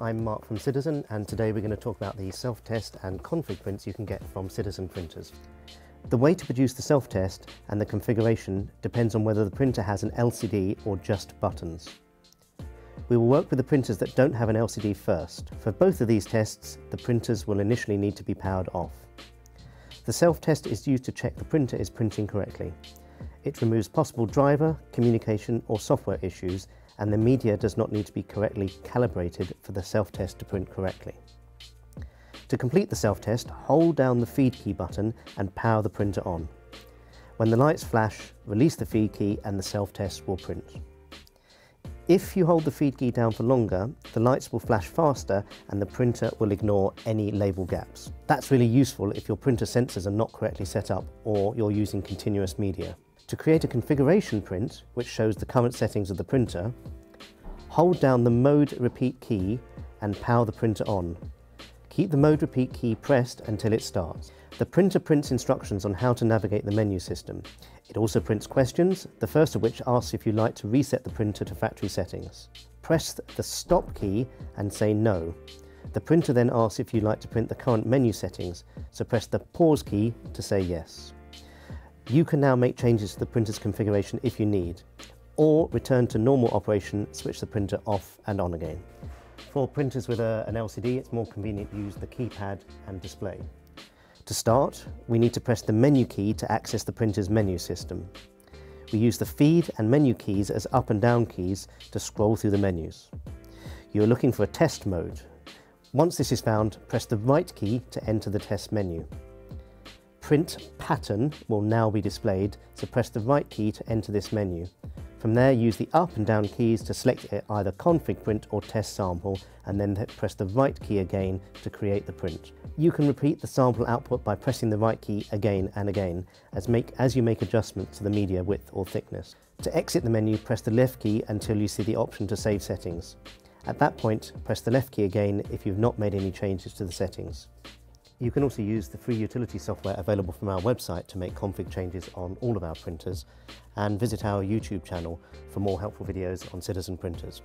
I'm Mark from Citizen and today we're going to talk about the self-test and config prints you can get from Citizen printers. The way to produce the self-test and the configuration depends on whether the printer has an LCD or just buttons. We will work with the printers that don't have an LCD first. For both of these tests, the printers will initially need to be powered off. The self-test is used to check the printer is printing correctly. It removes possible driver, communication or software issues and the media does not need to be correctly calibrated for the self-test to print correctly. To complete the self-test, hold down the feed key button and power the printer on. When the lights flash, release the feed key and the self-test will print. If you hold the feed key down for longer, the lights will flash faster and the printer will ignore any label gaps. That's really useful if your printer sensors are not correctly set up or you're using continuous media. To create a configuration print, which shows the current settings of the printer, hold down the mode repeat key and power the printer on. Keep the mode repeat key pressed until it starts. The printer prints instructions on how to navigate the menu system. It also prints questions, the first of which asks if you'd like to reset the printer to factory settings. Press the stop key and say no. The printer then asks if you'd like to print the current menu settings, so press the pause key to say yes. You can now make changes to the printer's configuration if you need, or return to normal operation, switch the printer off and on again. For printers with a, an LCD, it's more convenient to use the keypad and display. To start, we need to press the menu key to access the printer's menu system. We use the feed and menu keys as up and down keys to scroll through the menus. You're looking for a test mode. Once this is found, press the right key to enter the test menu print pattern will now be displayed, so press the right key to enter this menu. From there, use the up and down keys to select either config print or test sample, and then press the right key again to create the print. You can repeat the sample output by pressing the right key again and again, as, make, as you make adjustments to the media width or thickness. To exit the menu, press the left key until you see the option to save settings. At that point, press the left key again if you've not made any changes to the settings. You can also use the free utility software available from our website to make config changes on all of our printers and visit our YouTube channel for more helpful videos on Citizen printers.